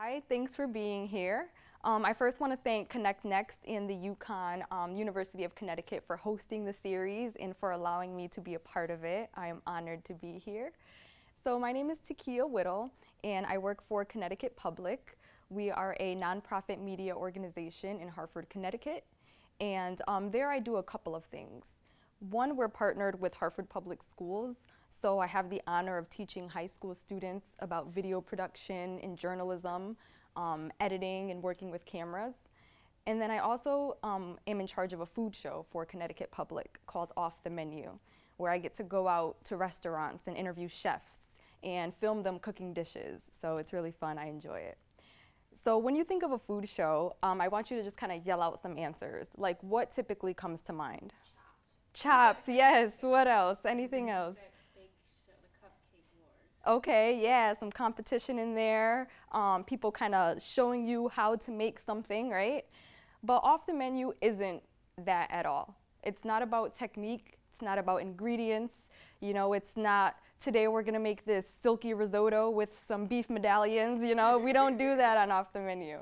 Hi, thanks for being here. Um, I first want to thank ConnectNext in the UConn um, University of Connecticut for hosting the series and for allowing me to be a part of it. I am honored to be here. So my name is Tikeyah Whittle and I work for Connecticut Public. We are a nonprofit media organization in Hartford, Connecticut. And um, there I do a couple of things. One, we're partnered with Hartford Public Schools. So I have the honor of teaching high school students about video production and journalism, um, editing and working with cameras. And then I also um, am in charge of a food show for Connecticut Public called Off the Menu, where I get to go out to restaurants and interview chefs and film them cooking dishes. So it's really fun, I enjoy it. So when you think of a food show, um, I want you to just kind of yell out some answers. Like what typically comes to mind? Chopped. Chopped, yes. What else? Anything else? Okay, yeah, some competition in there. Um, people kind of showing you how to make something, right? But off the menu isn't that at all. It's not about technique. It's not about ingredients. You know, it's not today we're gonna make this silky risotto with some beef medallions. You know, we don't do that on off the menu.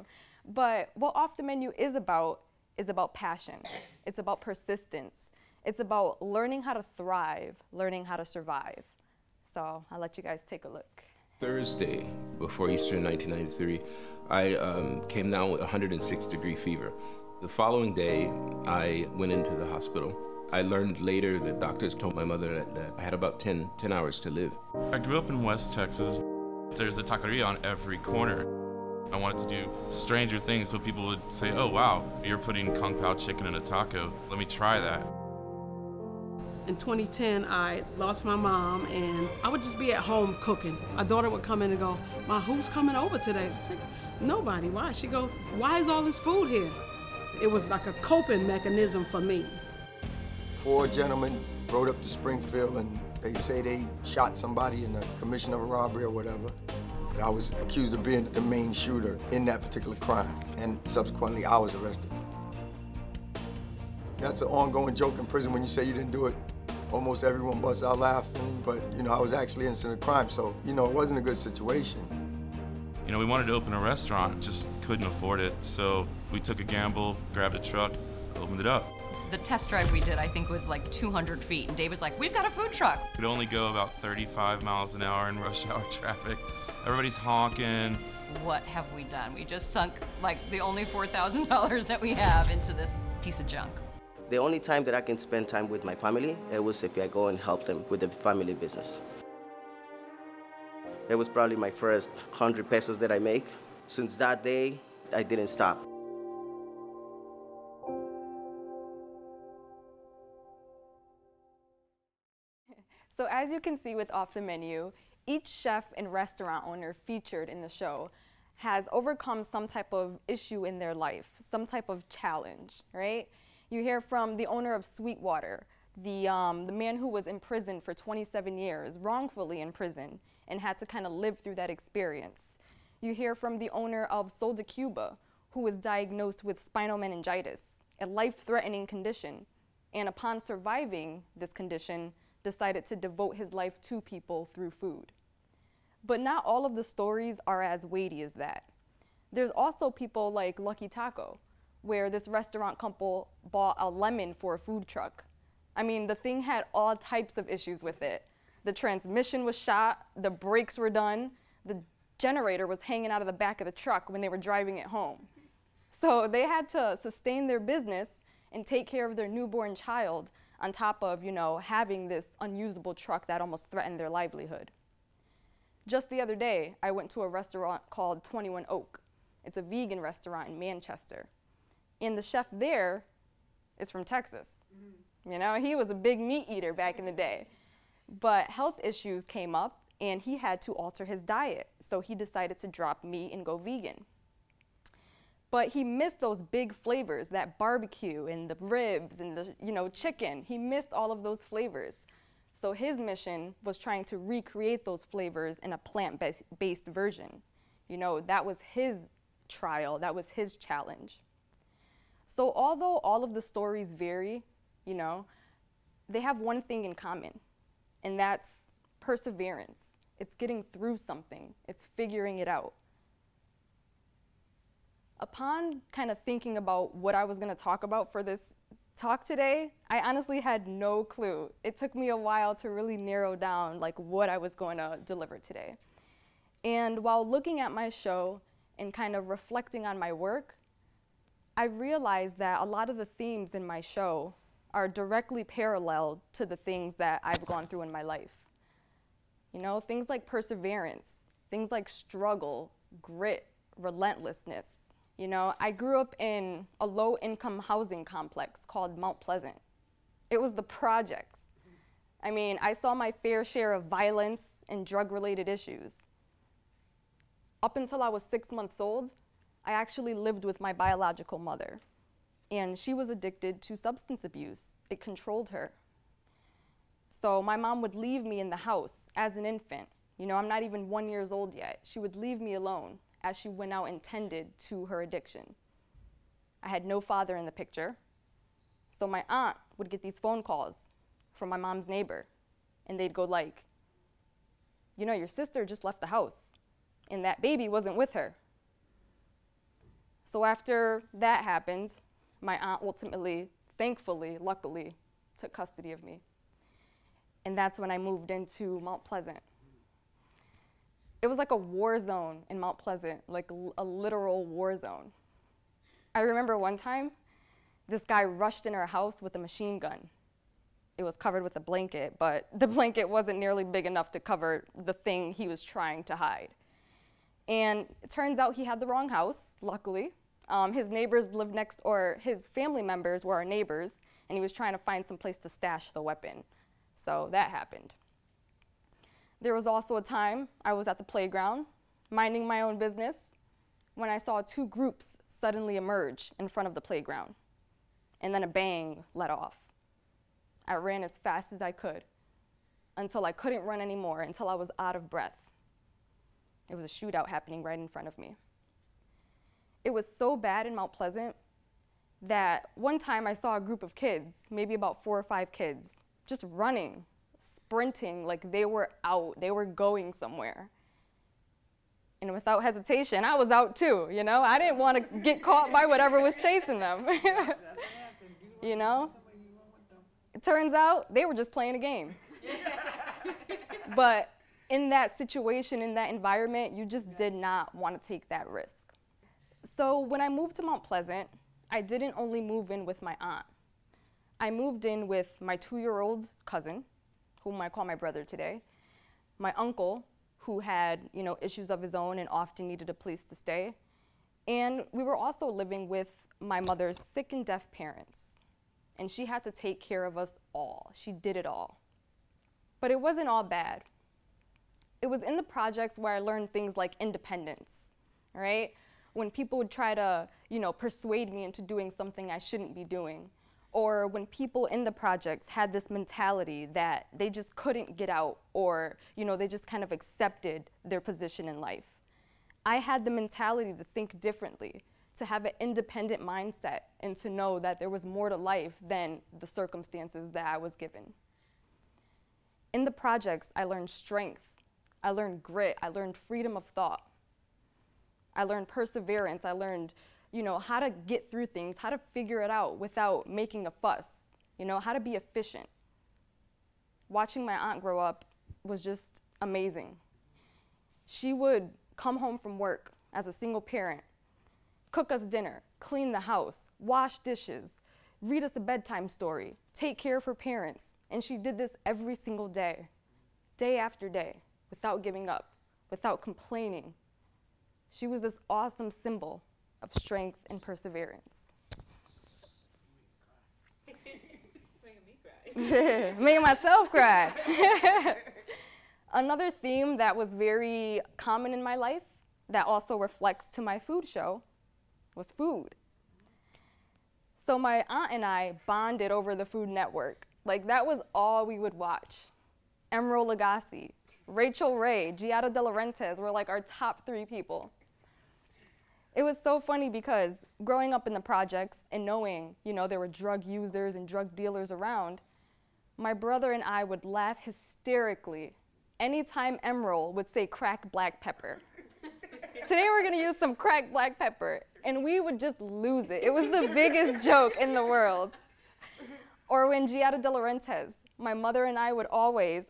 But what off the menu is about is about passion. It's about persistence. It's about learning how to thrive, learning how to survive. So I'll let you guys take a look. Thursday before Easter 1993, I um, came down with 106 degree fever. The following day, I went into the hospital. I learned later that doctors told my mother that, that I had about 10, 10 hours to live. I grew up in West Texas. There's a taqueria on every corner. I wanted to do stranger things so people would say, oh wow, you're putting Kung Pao chicken in a taco. Let me try that. In 2010, I lost my mom, and I would just be at home cooking. My daughter would come in and go, Ma, who's coming over today? I said, Nobody. Why? She goes, Why is all this food here? It was like a coping mechanism for me. Four gentlemen rode up to Springfield, and they say they shot somebody in the commission of a robbery or whatever. I was accused of being the main shooter in that particular crime, and subsequently I was arrested. That's an ongoing joke in prison when you say you didn't do it almost everyone busts out laughing, but you know, I was actually innocent of crime, so you know, it wasn't a good situation. You know, we wanted to open a restaurant, just couldn't afford it, so we took a gamble, grabbed a truck, opened it up. The test drive we did, I think, was like 200 feet, and Dave was like, we've got a food truck. Could only go about 35 miles an hour in rush hour traffic. Everybody's honking. What have we done? We just sunk like the only $4,000 that we have into this piece of junk. The only time that I can spend time with my family, it was if I go and help them with the family business. It was probably my first 100 pesos that I make. Since that day, I didn't stop. So as you can see with Off the Menu, each chef and restaurant owner featured in the show has overcome some type of issue in their life, some type of challenge, right? You hear from the owner of Sweetwater, the, um, the man who was in prison for 27 years, wrongfully in prison, and had to kind of live through that experience. You hear from the owner of Sol de Cuba, who was diagnosed with spinal meningitis, a life-threatening condition, and upon surviving this condition, decided to devote his life to people through food. But not all of the stories are as weighty as that. There's also people like Lucky Taco, where this restaurant couple bought a lemon for a food truck. I mean, the thing had all types of issues with it. The transmission was shot, the brakes were done, the generator was hanging out of the back of the truck when they were driving it home. So they had to sustain their business and take care of their newborn child on top of, you know, having this unusable truck that almost threatened their livelihood. Just the other day, I went to a restaurant called 21 Oak. It's a vegan restaurant in Manchester. And the chef there is from Texas. Mm-hmm. You know, he was a big meat eater back in the day. But health issues came up and he had to alter his diet. So he decided to drop meat and go vegan. But he missed those big flavors, that barbecue and the ribs and the you know chicken. He missed all of those flavors. So his mission was trying to recreate those flavors in a plant-based version. You know, that was his trial, that was his challenge. So although all of the stories vary, you know, they have one thing in common, and that's perseverance. It's getting through something. It's figuring it out. Upon kind of thinking about what I was going to talk about for this talk today, I honestly had no clue. It took me a while to really narrow down like what I was going to deliver today. And while looking at my show and kind of reflecting on my work, I realized that a lot of the themes in my show are directly parallel to the things that I've gone through in my life. You know, things like perseverance, things like struggle, grit, relentlessness. You know, I grew up in a low income housing complex called Mount Pleasant. It was the projects. I mean, I saw my fair share of violence and drug related issues. Up until I was six months old, I actually lived with my biological mother, and she was addicted to substance abuse. It controlled her. So my mom would leave me in the house as an infant. You know, I'm not even one years old yet. She would leave me alone as she went out and tended to her addiction. I had no father in the picture. So my aunt would get these phone calls from my mom's neighbor, and they'd go like, you know, your sister just left the house, and that baby wasn't with her. So after that happened, my aunt ultimately, thankfully, luckily, took custody of me. And that's when I moved into Mount Pleasant. It was like a war zone in Mount Pleasant, like a literal war zone. I remember one time, this guy rushed in our house with a machine gun. It was covered with a blanket, but the blanket wasn't nearly big enough to cover the thing he was trying to hide. And it turns out he had the wrong house, luckily. Um, his neighbors lived next, or his family members were our neighbors, and he was trying to find some place to stash the weapon. So that happened. There was also a time I was at the playground, minding my own business, when I saw two groups suddenly emerge in front of the playground. And then a bang let off. I ran as fast as I could until I couldn't run anymore, until I was out of breath. It was a shootout happening right in front of me. It was so bad in Mount Pleasant that one time I saw a group of kids, maybe about four or five kids, just running, sprinting like they were out, they were going somewhere. And without hesitation, I was out too, you know? I didn't want to get caught by whatever was chasing them. you know? It turns out they were just playing a game. but in that situation, in that environment, you just did not want to take that risk. So when I moved to Mount Pleasant, I didn't only move in with my aunt. I moved in with my two-year-old cousin, whom I call my brother today, my uncle, who had you know issues of his own and often needed a place to stay, and we were also living with my mother's sick and deaf parents, and she had to take care of us all. She did it all, but it wasn't all bad. It was in the projects where I learned things like independence, right? When people would try to you know persuade me into doing something I shouldn't be doing. Or when people in the projects had this mentality that they just couldn't get out or you know they just kind of accepted their position in life. I had the mentality to think differently to have an independent mindset and to know that there was more to life than the circumstances that i was given. In the projects i learned strength. I learned grit. I learned freedom of thought i learned perseverance i learned you know, how to get through things, how to figure it out without making a fuss, you know, how to be efficient. Watching my aunt grow up was just amazing. She would come home from work as a single parent, cook us dinner, clean the house, wash dishes, read us a bedtime story, take care of her parents. And she did this every single day, day after day, without giving up, without complaining. She was this awesome symbol of strength and perseverance. Making myself cry. Another theme that was very common in my life that also reflects to my food show was food. So my aunt and I bonded over the Food Network. Like that was all we would watch. Emeril Lagasse, Rachael Ray, Giada De Laurentiis were like our top three people it was so funny because growing up in the projects and knowing, you know, there were drug users and drug dealers around, my brother and I would laugh hysterically anytime Emeril would say crack black pepper. today we're gonna use some crack black pepper. And we would just lose it. It was the biggest joke in the world. Or when Giada De Laurentiis, my mother and I would always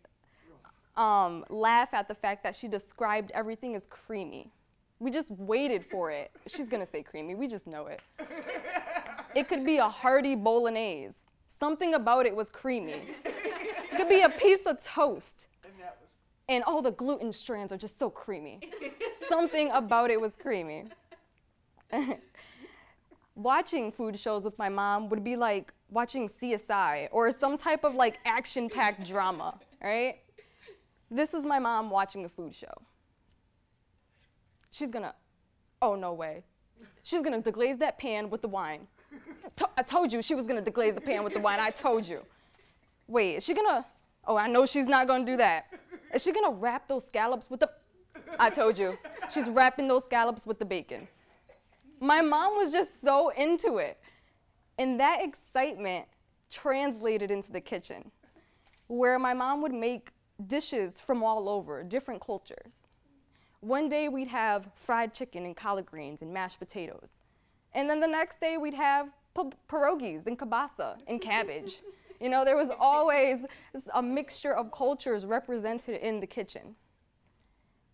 um, laugh at the fact that she described everything as creamy. We just waited for it. She's gonna say creamy, we just know it. It could be a hearty bolognese. Something about it was creamy. It could be a piece of toast. And all the gluten strands are just so creamy. Something about it was creamy. watching food shows with my mom would be like watching CSI or some type of like action packed drama, right? This is my mom watching a food show. She's gonna, oh no way. She's gonna deglaze that pan with the wine. I told you she was gonna deglaze the pan with the wine. I told you. Wait, is she gonna, oh, I know she's not gonna do that. Is she gonna wrap those scallops with the, I told you. She's wrapping those scallops with the bacon. My mom was just so into it. And that excitement translated into the kitchen, where my mom would make dishes from all over, different cultures. One day we'd have fried chicken and collard greens and mashed potatoes. And then the next day we'd have pierogies and kielbasa and cabbage. you know, there was always a mixture of cultures represented in the kitchen.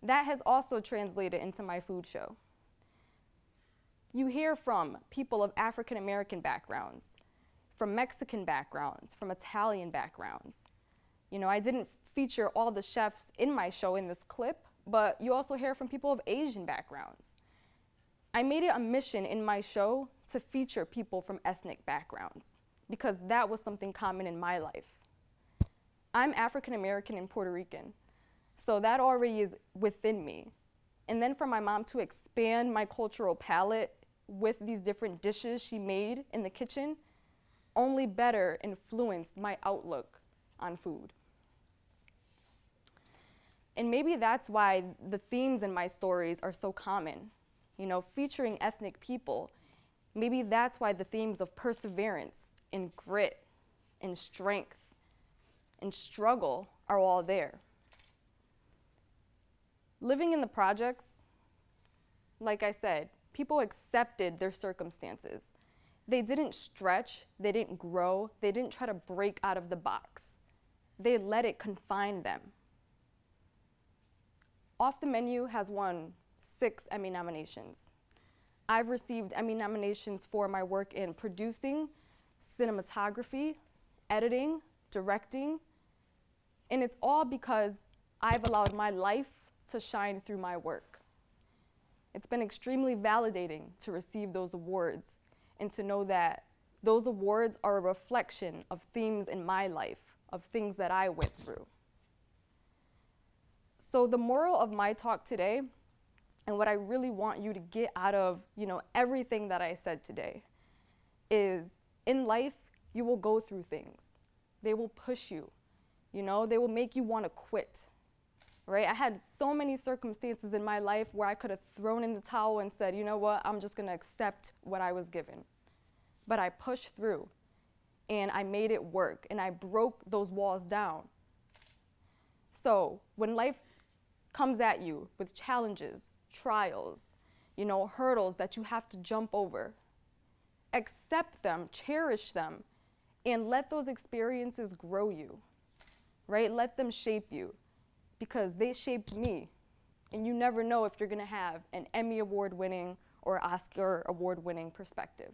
That has also translated into my food show you hear from people of African American backgrounds, from Mexican backgrounds, from Italian backgrounds. You know, I didn't feature all the chefs in my show in this clip, but you also hear from people of Asian backgrounds. I made it a mission in my show to feature people from ethnic backgrounds because that was something common in my life. I'm African American and Puerto Rican, so that already is within me. And then for my mom to expand my cultural palette with these different dishes she made in the kitchen only better influenced my outlook on food. And maybe that's why the themes in my stories are so common. You know, featuring ethnic people, maybe that's why the themes of perseverance and grit and strength and struggle are all there. Living in the projects, like I said, people accepted their circumstances. They didn't stretch, they didn't grow, they didn't try to break out of the box. They let it confine them. Off the Menu has won six Emmy nominations. I've received Emmy nominations for my work in producing, cinematography, editing, directing, and it's all because I've allowed my life to shine through my work. It's been extremely validating to receive those awards and to know that those awards are a reflection of themes in my life, of things that I went through. So the moral of my talk today and what I really want you to get out of, you know, everything that I said today is in life you will go through things. They will push you. You know, they will make you want to quit right? I had so many circumstances in my life where I could have thrown in the towel and said, you know what, I'm just going to accept what I was given. But I pushed through and I made it work and I broke those walls down. So when life comes at you with challenges, trials, you know, hurdles that you have to jump over, accept them, cherish them, and let those experiences grow you, right? Let them shape you because they shaped me. And you never know if you're going to have an Emmy Award winning or Oscar award winning perspective.